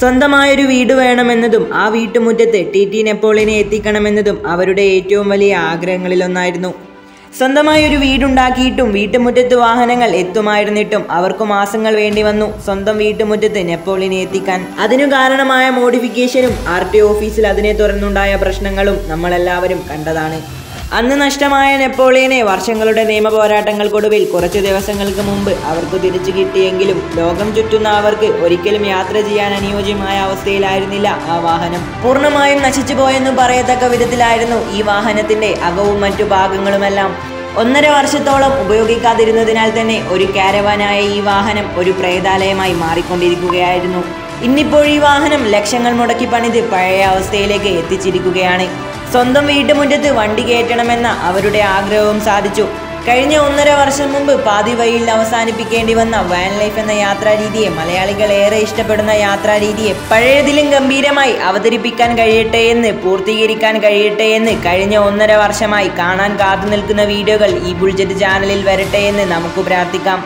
സ്വന്തമായൊരു വീട് വേണമെന്നതും ആ വീട്ടുമുറ്റത്ത് ടി ടി നെപ്പോളിയനെ എത്തിക്കണമെന്നതും അവരുടെ ഏറ്റവും വലിയ ആഗ്രഹങ്ങളിലൊന്നായിരുന്നു. സ്വന്തമായി ഒരു വീടുണ്ടാക്കിയിട്ടും വീട്ടുമുറ്റത്ത് വാഹനങ്ങൾ എത്തുമായിരുന്നിട്ടും അവർക്ക് മാസങ്ങൾ വേണ്ടി വന്നു സ്വന്തം വീട്ടുമുറ്റത്ത് നെപ്പോളിനെ എത്തിക്കാൻ. അതിനു കാരണമായ മോഡിഫിക്കേഷനും ആർ ടി ഓഫീസിൽ അതിനെ തുടർന്നുണ്ടായ പ്രശ്നങ്ങളും നമ്മളെല്ലാവരും കണ്ടതാണ്. അന്ന് നഷ്ടമായ നെപ്പോളിയനെ വർഷങ്ങളുടെ നിയമ പോരാട്ടങ്ങൾക്കൊടുവിൽ കുറച്ചു ദിവസങ്ങൾക്ക് മുമ്പ് അവർക്ക് തിരിച്ചു കിട്ടിയെങ്കിലും ലോകം ചുറ്റുന്ന അവർക്ക് ഒരിക്കലും യാത്ര ചെയ്യാൻ അനുയോജ്യമായ അവസ്ഥയിലായിരുന്നില്ല ആ വാഹനം. പൂർണമായും നശിച്ചു പോയെന്ന് പറയത്തക്ക വിധത്തിലായിരുന്നു ഈ വാഹനത്തിന്റെ അകവും മറ്റു ഭാഗങ്ങളുമെല്ലാം. ഒന്നര വർഷത്തോളം ഉപയോഗിക്കാതിരുന്നതിനാൽ തന്നെ ഒരു കാരവാനായ ഈ വാഹനം ഒരു പ്രേതാലയമായി മാറിക്കൊണ്ടിരിക്കുകയായിരുന്നു. ഇന്നിപ്പോൾ ഈ വാഹനം ലക്ഷങ്ങൾ മുടക്കി പണിത് പഴയ അവസ്ഥയിലേക്ക് എത്തിച്ചിരിക്കുകയാണ്. സ്വന്തം വീട്ടുമുറ്റത്ത് വണ്ടി കയറ്റണമെന്ന അവരുടെ ആഗ്രഹവും സാധിച്ചു. കഴിഞ്ഞ ഒന്നര വർഷം മുമ്പ് പാതി വഴിയിൽ അവസാനിപ്പിക്കേണ്ടി വന്ന വാൻ ലൈഫ് എന്ന യാത്രാരീതിയെ മലയാളികൾ ഏറെ ഇഷ്ടപ്പെടുന്ന യാത്രാരീതിയെ പഴയതിലും ഗംഭീരമായി അവതരിപ്പിക്കാൻ കഴിയട്ടെ എന്ന് പൂർത്തീകരിക്കാൻ കഴിയട്ടെ എന്ന് കഴിഞ്ഞ ഒന്നര വർഷമായി കാണാൻ കാത്തു നിൽക്കുന്ന വീഡിയോകൾ ഈ ബുൾജറ്റ് ചാനലിൽ വരട്ടെ എന്ന് നമുക്ക് പ്രാർത്ഥിക്കാം.